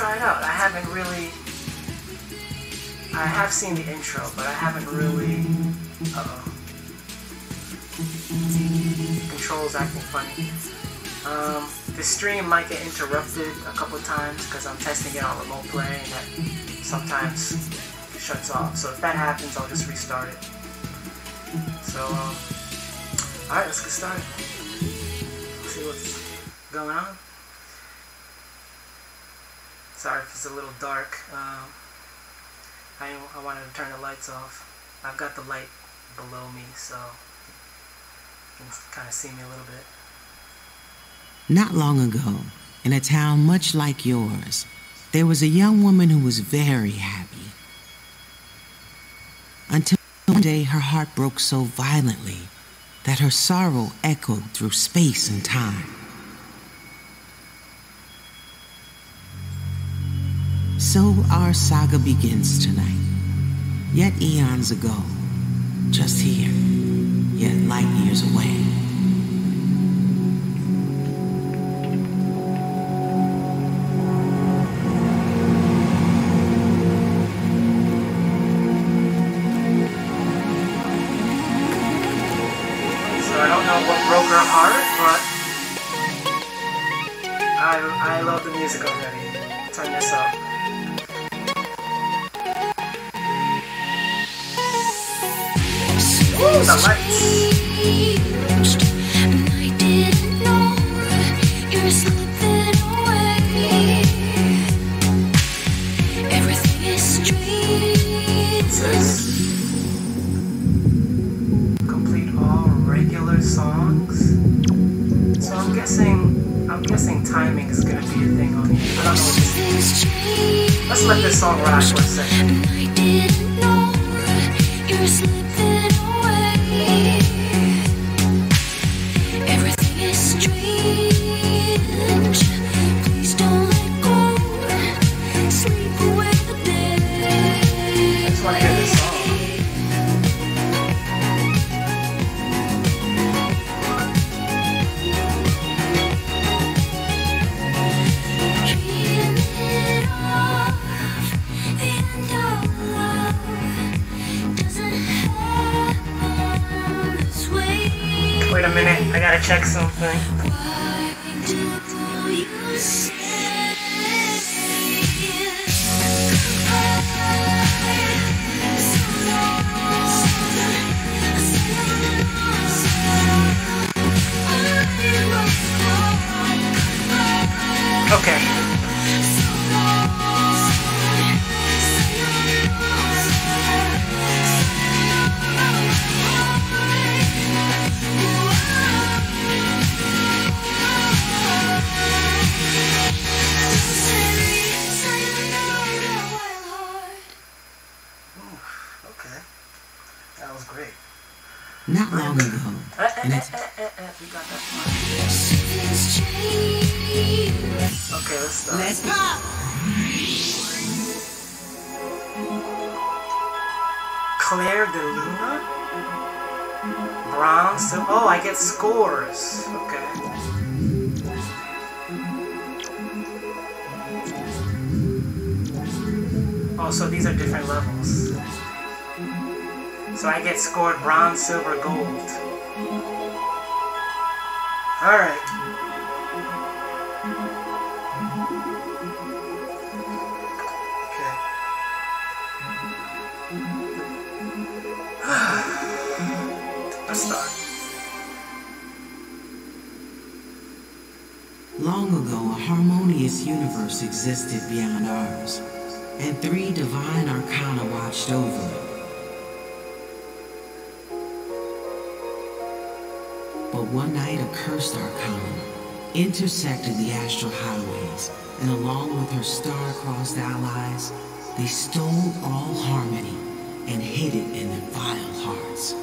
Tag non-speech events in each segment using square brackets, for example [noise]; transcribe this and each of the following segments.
try it out. I haven't really. I have seen the intro, but I haven't really. Uh oh. Controls acting funny. Um, the stream might get interrupted a couple times because I'm testing it on remote play and that sometimes shuts off. So if that happens, I'll just restart it. So, um, alright, let's get started. Let's see what's going on. Sorry if it's a little dark. Um, I, I wanted to turn the lights off. I've got the light below me, so you can kind of see me a little bit. Not long ago, in a town much like yours, there was a young woman who was very happy. Until one day her heart broke so violently that her sorrow echoed through space and time. So our saga begins tonight, yet eons ago, just here, yet light years away. Timing is gonna be a thing on here. I don't know what this is. Let's let this song rock for a second. Scored bronze, silver, gold. Alright. Okay. [sighs] Start. Long ago, a harmonious universe existed beyond ours, and three divine arcana watched over it. But one night, a cursed arcana intersected the astral highways, and along with her star-crossed allies, they stole all harmony and hid it in their vile hearts.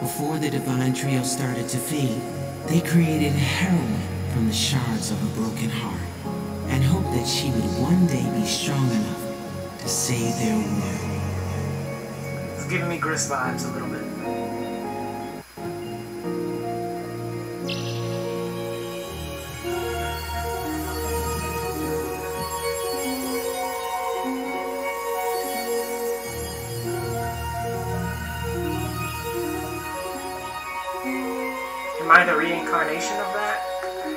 Before the divine trio started to feed, they created a heroine from the shards of a broken heart and hoped that she would one day be strong enough to save their world. It's giving me Gris vibes a little bit. Am I the reincarnation of that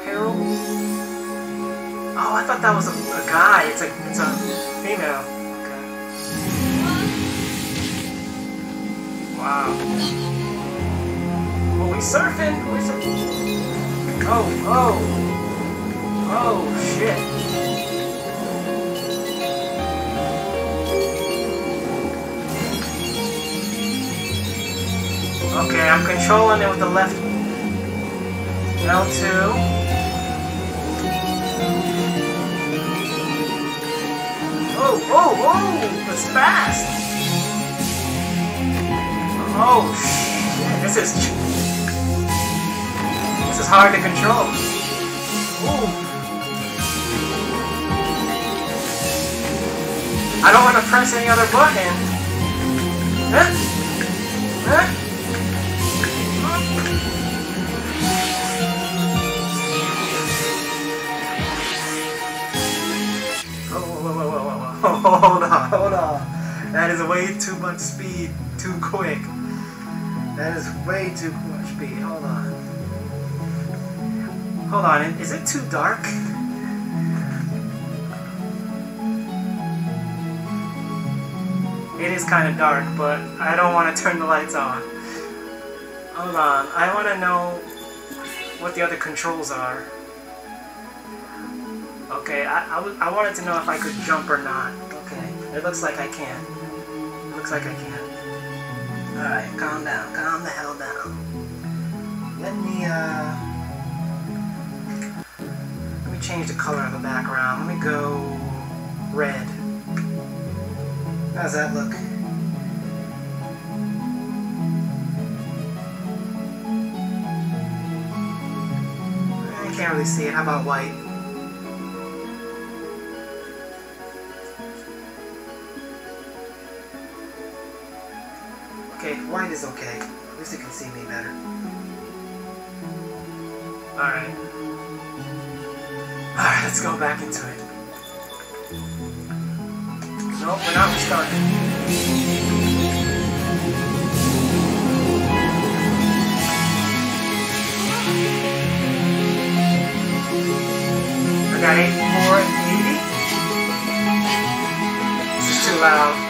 Harold? Oh, I thought that was a, a guy. It's a, it's a Okay, I'm it with the left L2. Oh, oh, oh! That's fast! Oh, shit. This is... This is hard to control. Ooh. I don't want to press any other button. Huh? Huh? Hold on, hold on. That is way too much speed, too quick. That is way too much speed. Hold on. Hold on, is it too dark? It is kind of dark, but I don't want to turn the lights on. Hold on, I want to know what the other controls are. Okay, I, I, I wanted to know if I could jump or not. Okay, it looks like I can. It looks like I can. Alright, calm down. Calm the hell down. Let me, uh... Let me change the color of the background. Let me go red. How's that look? I can't really see it. How about white? White is okay. At least you can see me better. Alright. Alright, let's go back into it. Nope, we're not restarting. I got eight 8480. This is too loud.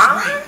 Bronze,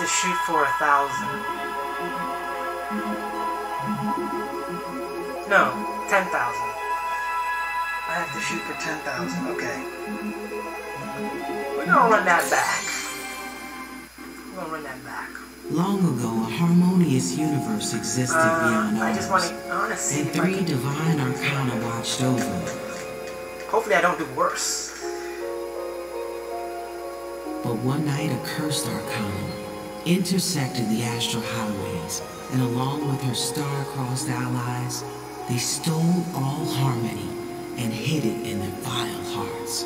to shoot for a thousand. No, ten thousand. I have to shoot for ten thousand. Okay. We're gonna run that back. We're gonna run that back. Long ago, a harmonious universe existed Uh, beyond I ours, just want to. I want to see and if I three can. divine arcana watched over. Hopefully, I don't do worse. But one night, a cursed arcana intersected the astral highways, and along with her star-crossed allies, they stole all harmony and hid it in their vile hearts.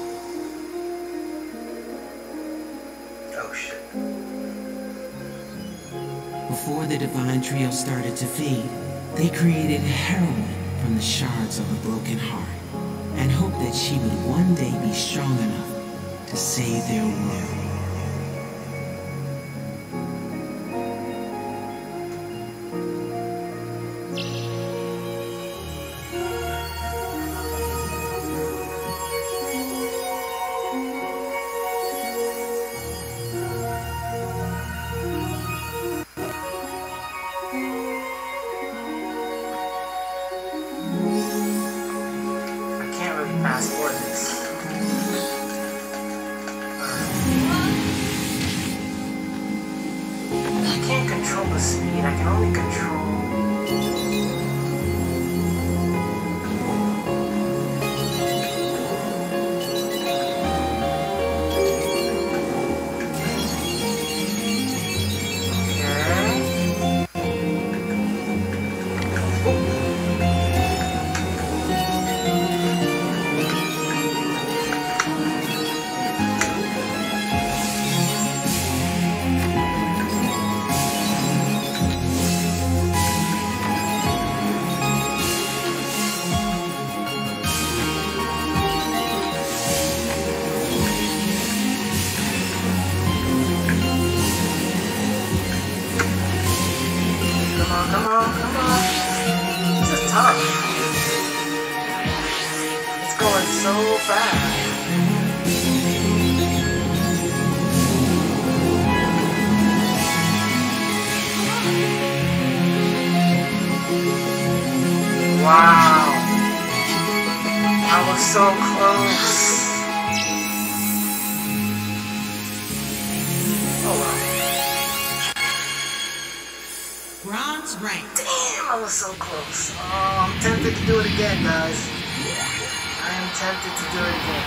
Oh shit. Before the divine trio started to feed, they created a heroine from the shards of a broken heart and hoped that she would one day be strong enough to save their world.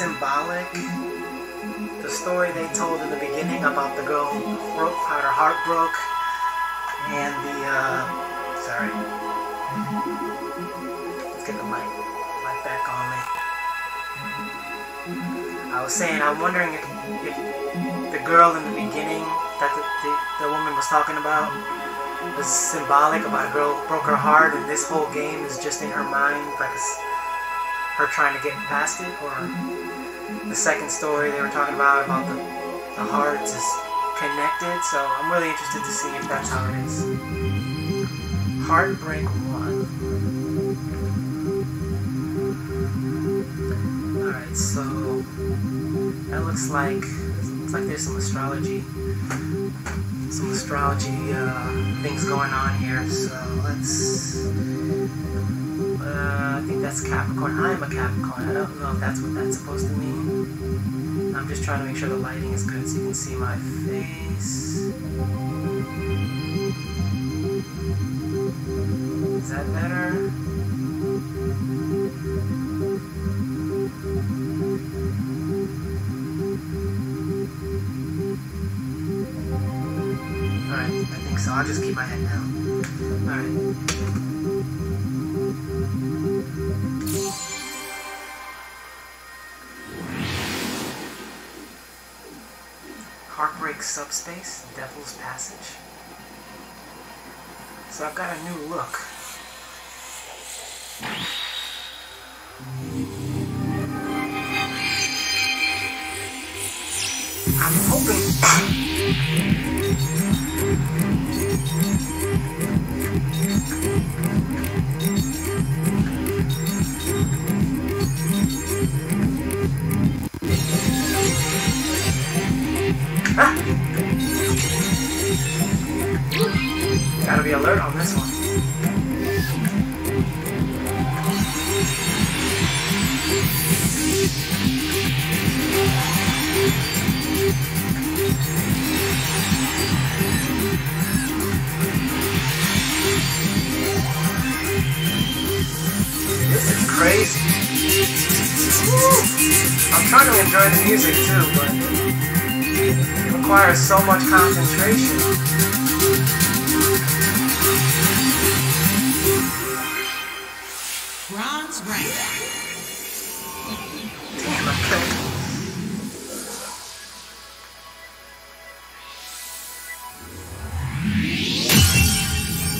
symbolic. The story they told in the beginning about the girl broke, how her heart broke, and the uh, sorry, let's get the mic mic back on me. I was saying I'm wondering if, if the girl in the beginning that the, the, the woman was talking about was symbolic about a girl broke her heart, and this whole game is just in her mind, like. Her trying to get past it, or the second story they were talking about about the, the hearts is connected. So I'm really interested to see if that's how it is. Heartbreak one. Alright, so that looks like looks like there's some astrology some astrology uh, things going on here. So let's uh, I think that's Capricorn. I am a Capricorn. I don't know if that's what that's supposed to mean. I'm just trying to make sure the lighting is good so you can see my face. Is that better? Alright, I so. I'll just keep my head down. Alright. Subspace, Devil's Passage. So I've got a new look. I'm Gotta be alert on this one. This is crazy. Woo! I'm trying to enjoy the music too, but it requires so much concentration. Right. Damn, I'm.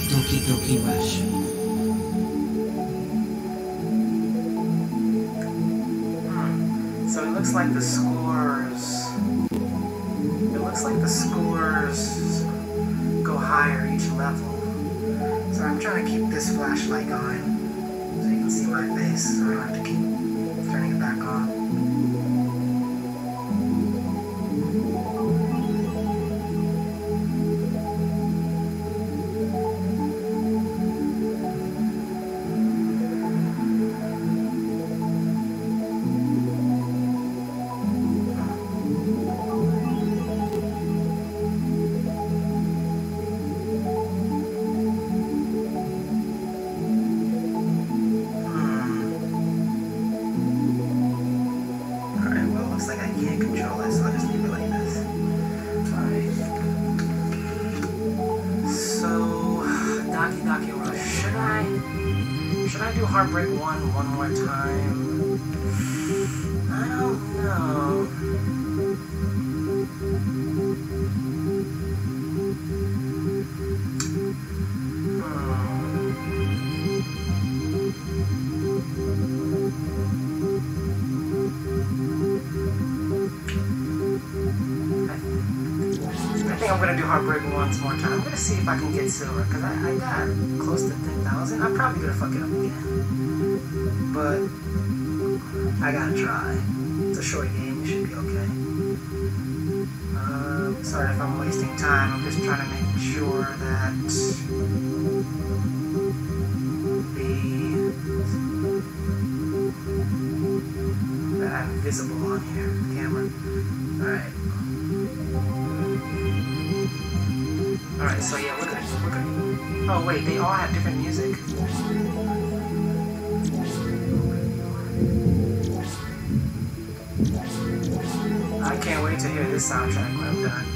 Doki Doki Rush. Hmm. So it looks like the scores. It looks like the scores go higher each level. So I'm trying to keep this flashlight on my face. I to keep silver because I, I got close to 10,000. I probably could have fucking they all have different music. I can't wait to hear this soundtrack when I'm done.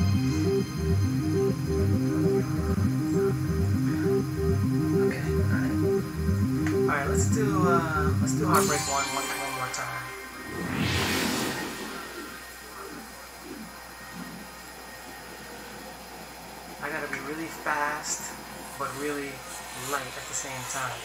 Okay, alright. Alright, let's do uh let's do Heartbreak One one really light at the same time.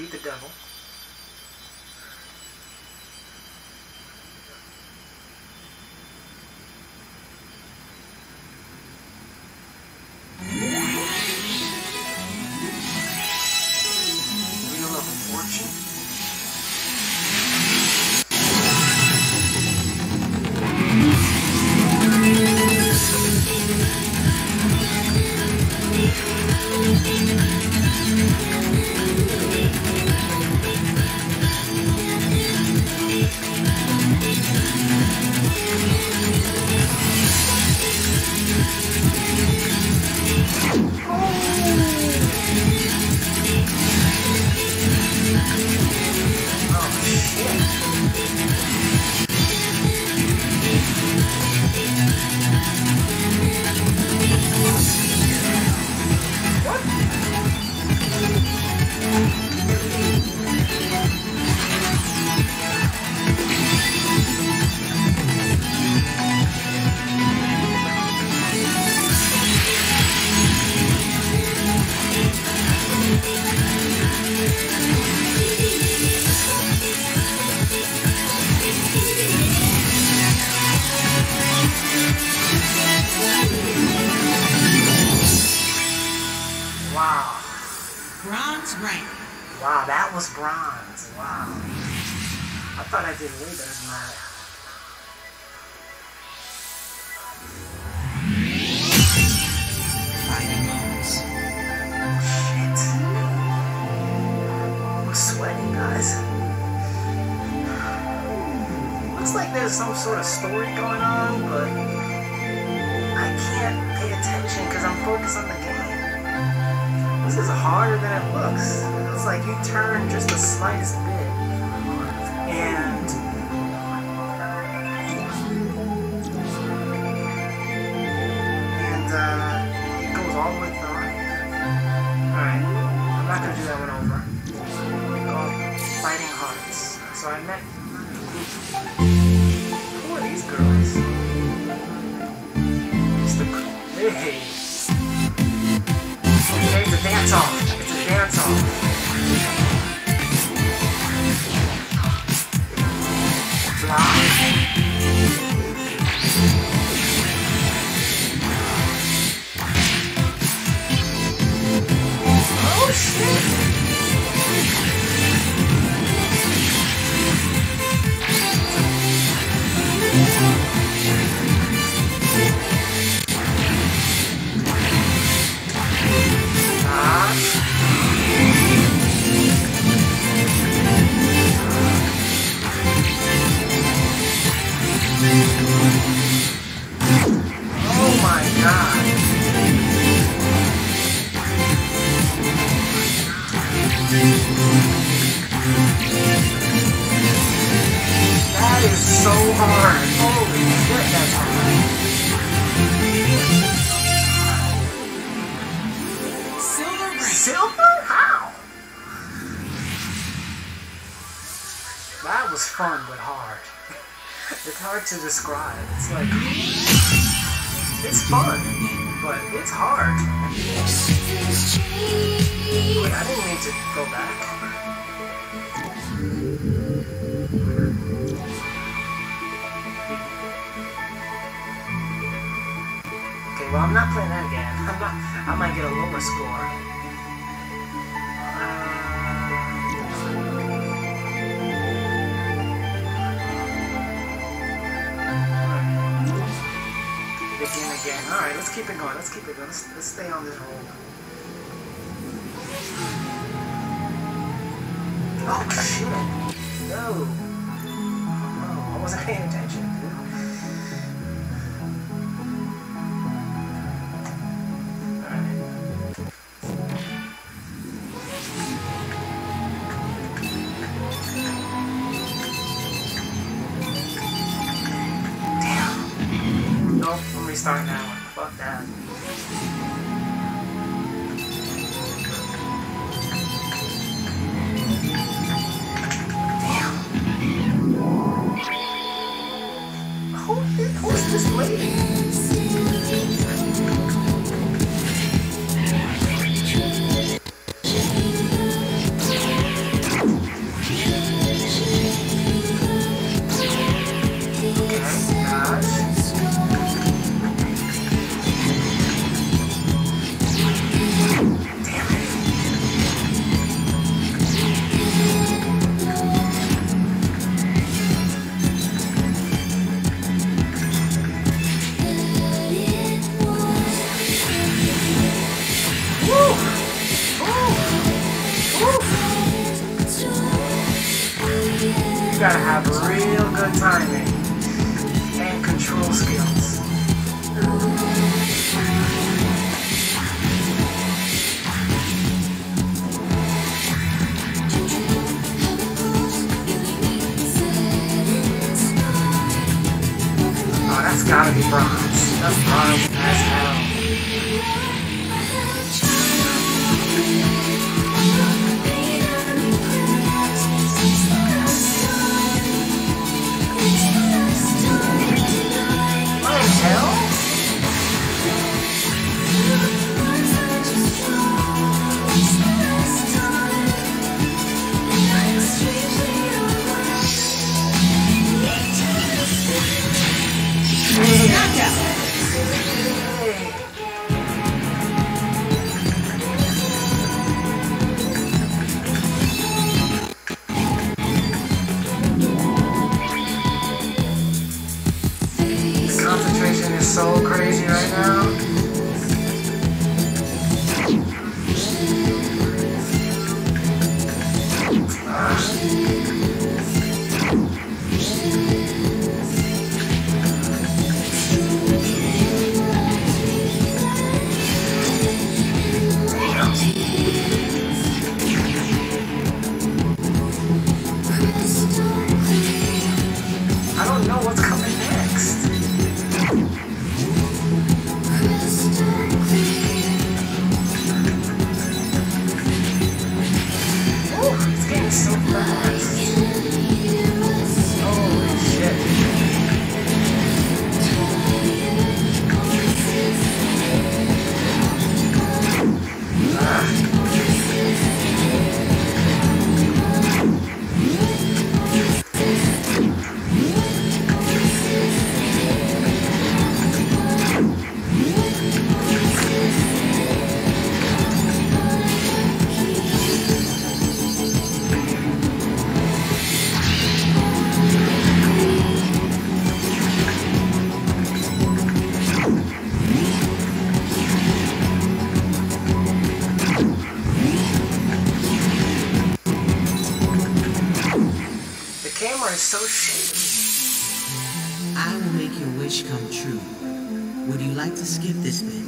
beat the devil. This is harder than it looks. It's like you turn just the slightest bit. that again. I might get a lower score. Begin again. Alright, let's keep it going. Let's keep it going. Let's, let's stay on this roll. Oh, shit. No. Oh, I wasn't paying attention. the fun as hell. right now. so shaky. I will make your wish come true. Would you like to skip this bit?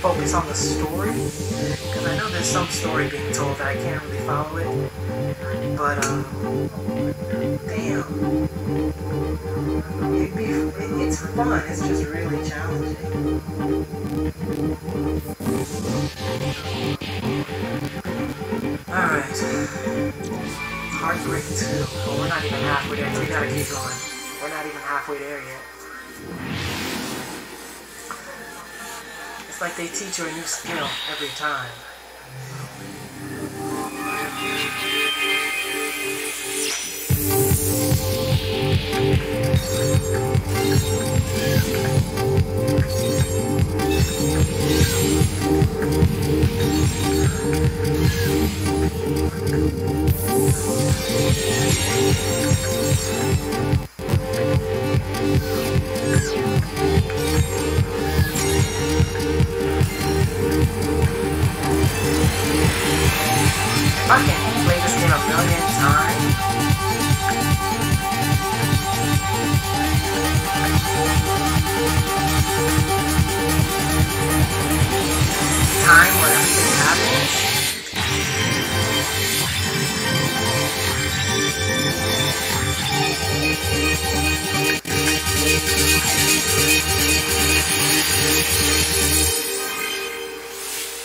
Focus on the story. Because I know there's some story being told that I can't really follow it. But, um, damn. It'd it, it's fun, it's just really challenging. Alright. Heartbreak 2. Well, we're not even halfway there, we gotta keep going. We're not even halfway there yet. It's like they teach you a new skill every time. Can play this game a million times, time where everything happens.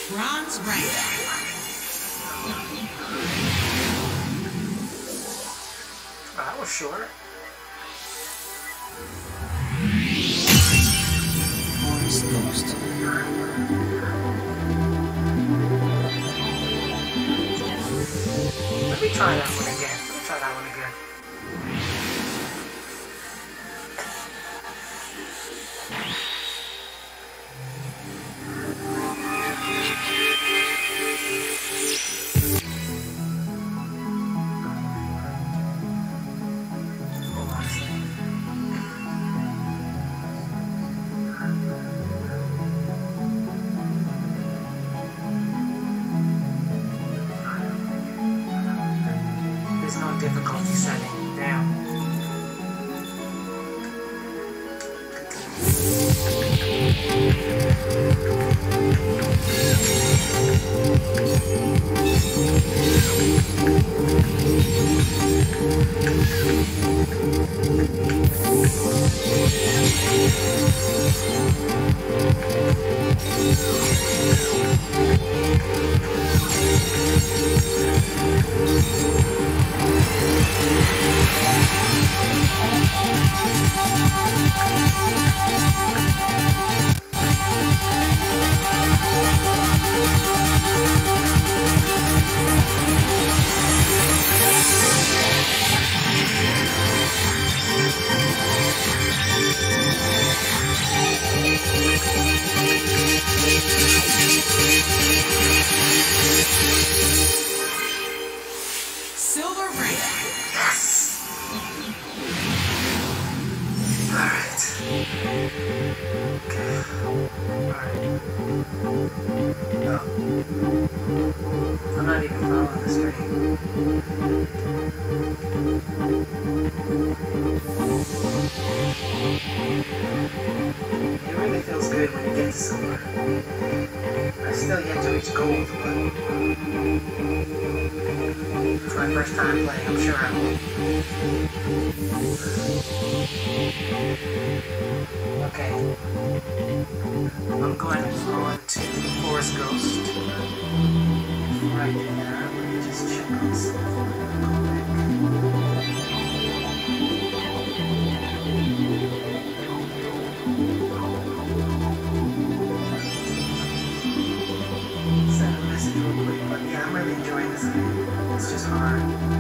Bronze rank. That was short. Forest Ghost. Let me try that one again. Let me try that one again. Okay. I'm going to the Forest Ghost. I do let me just check on. Send a message real quick, but yeah, I'm really enjoying this game. It's just hard.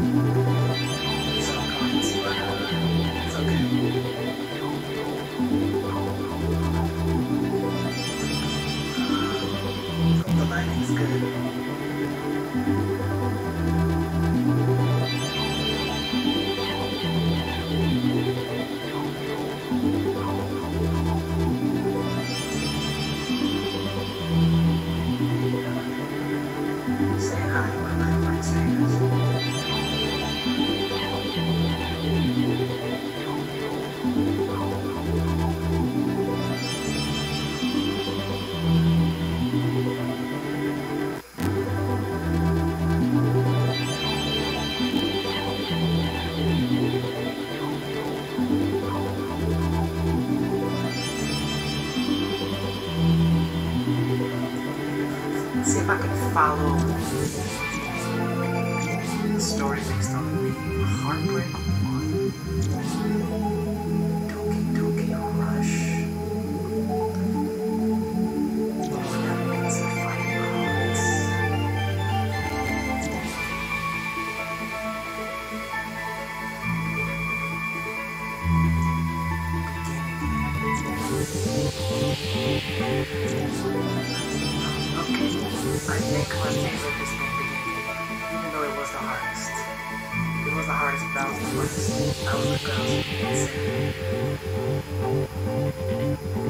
follow. is the hardest thousand months. I was a thousand.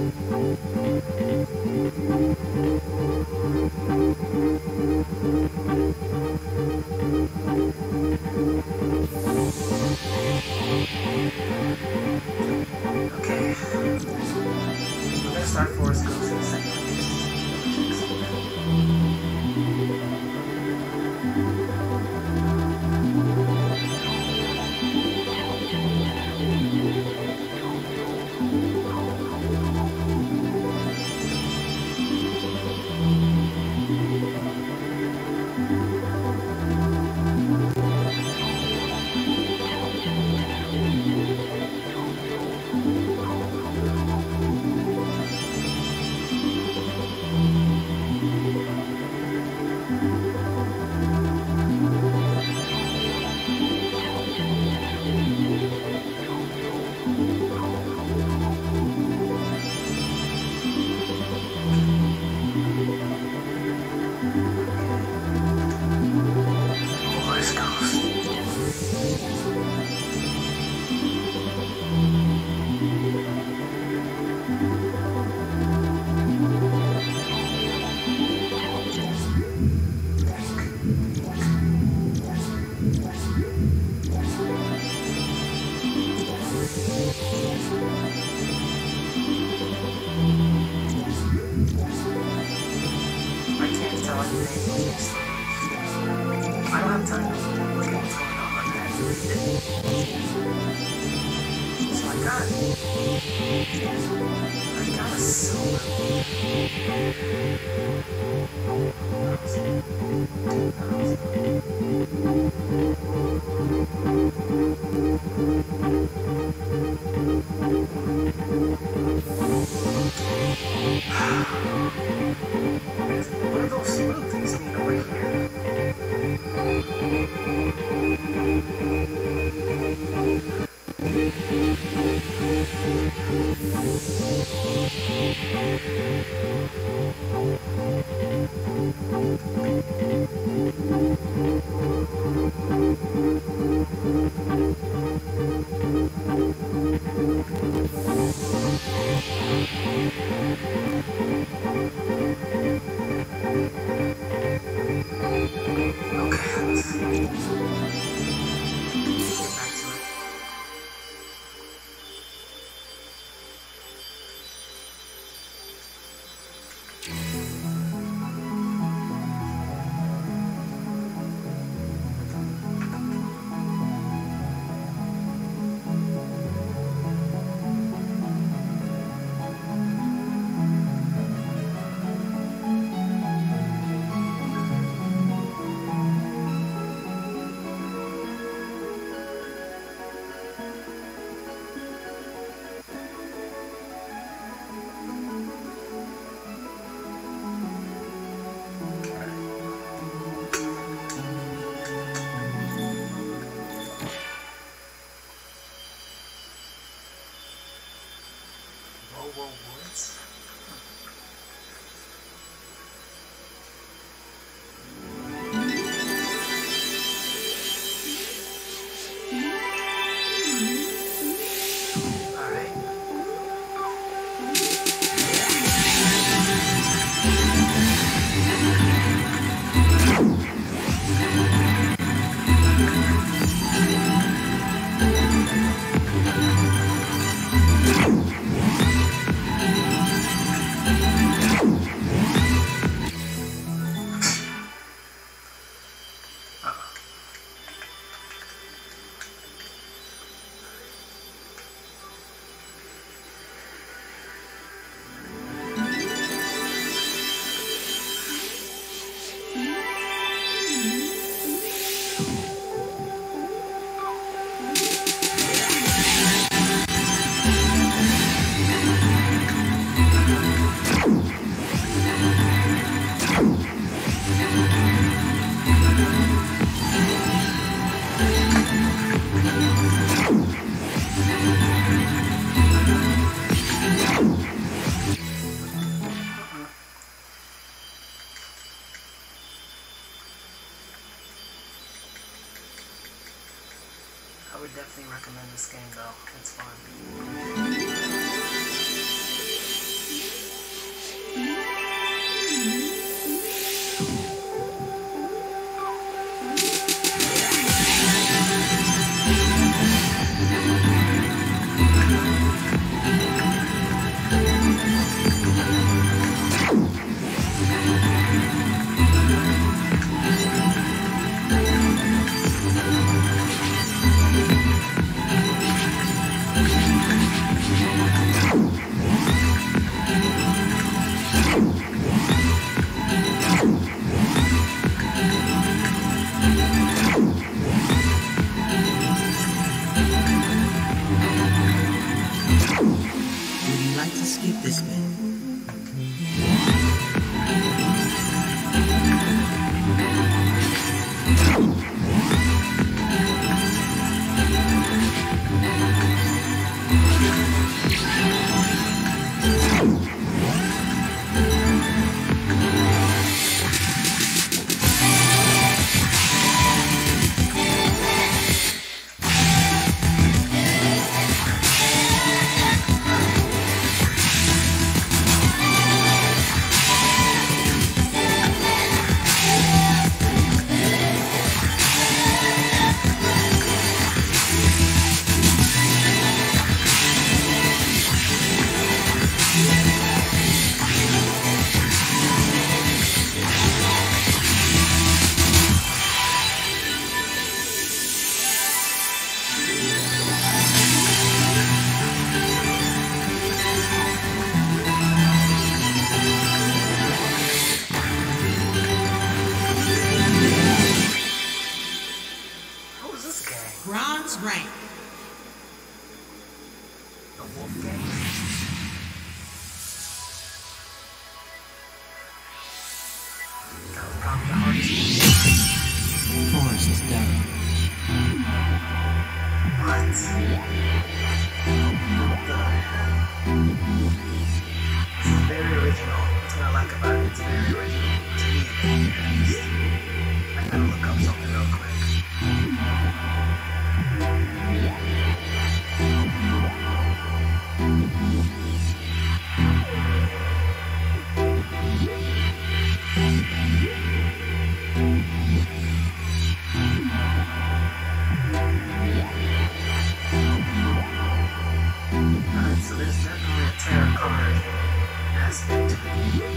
Aspect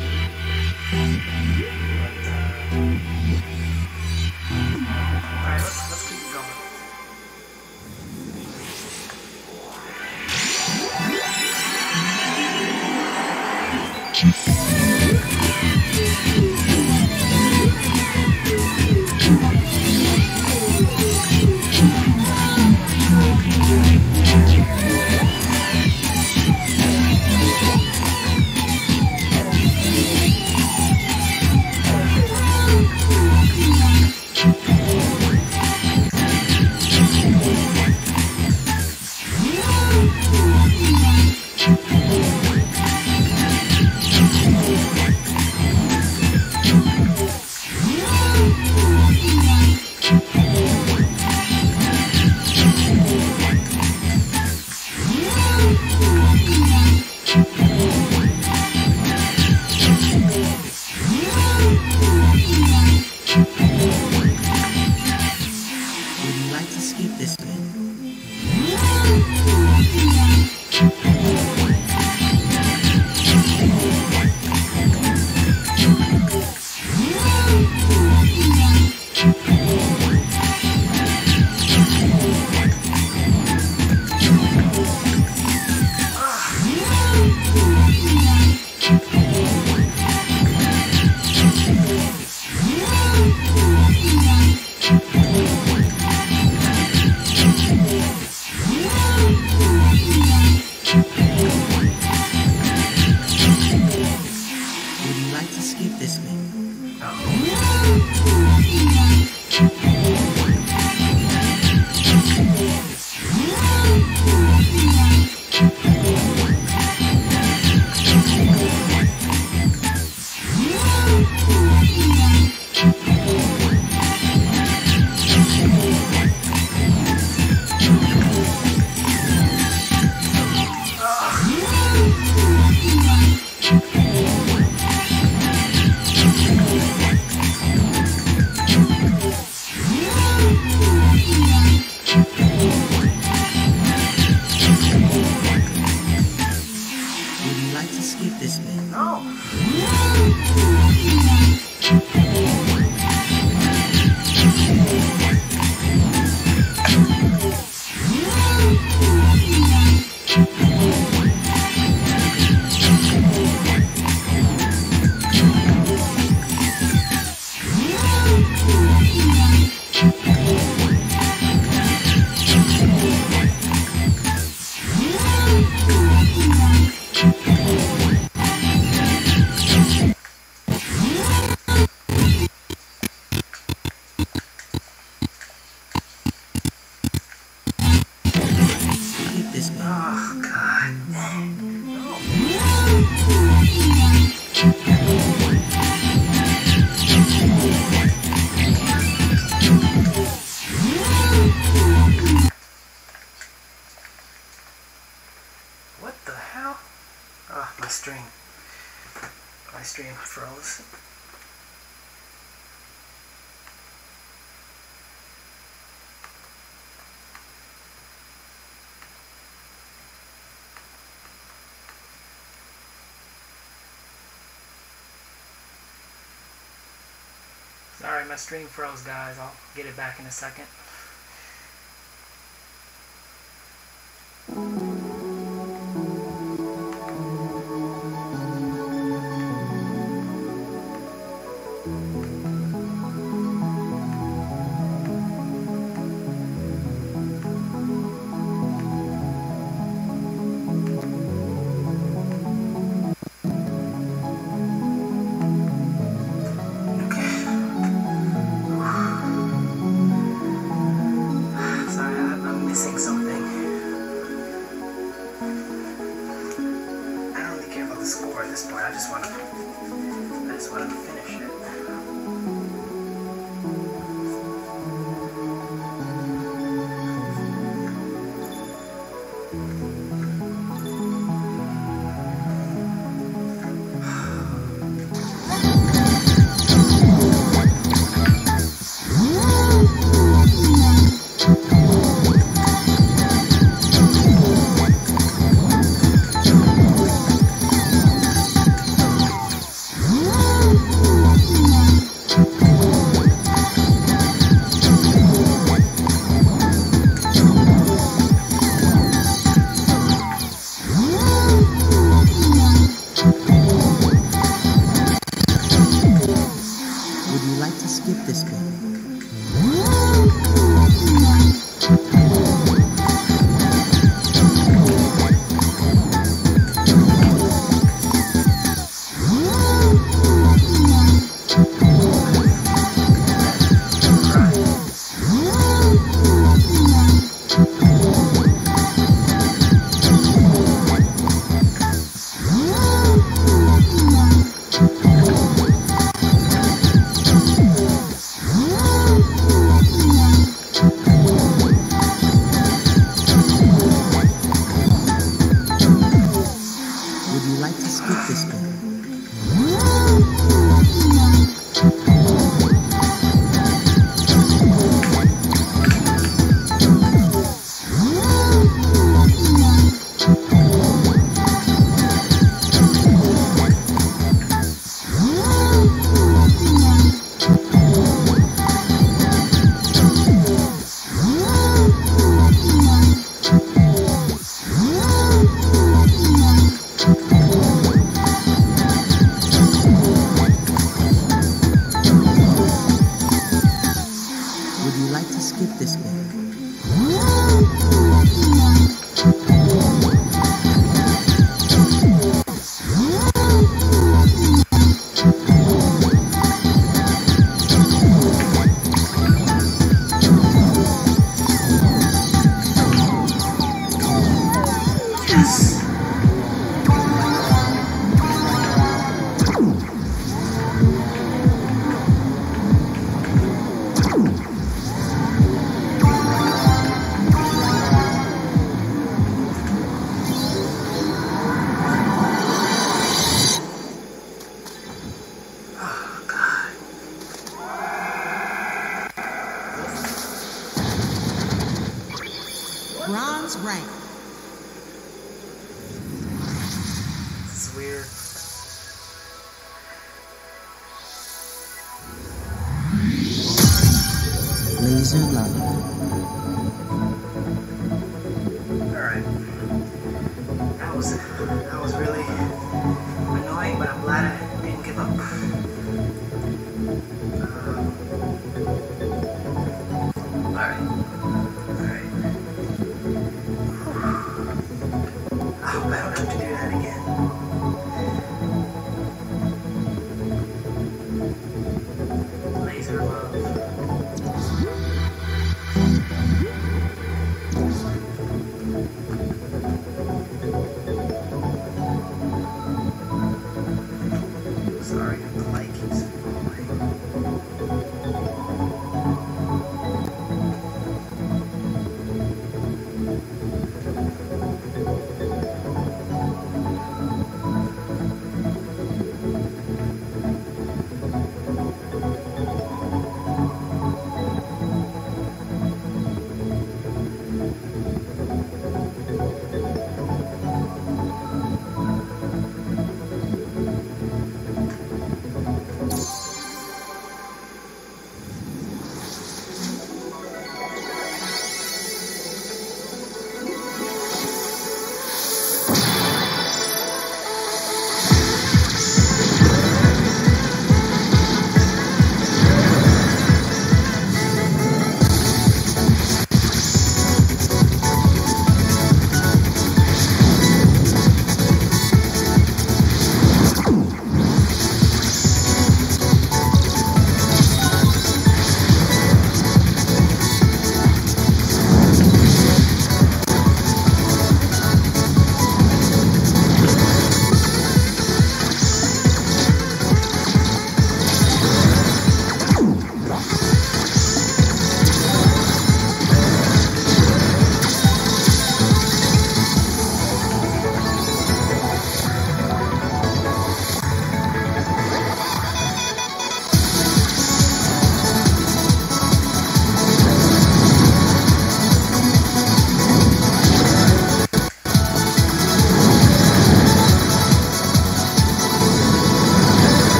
Stream froze, guys. I'll get it back in a second.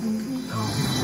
This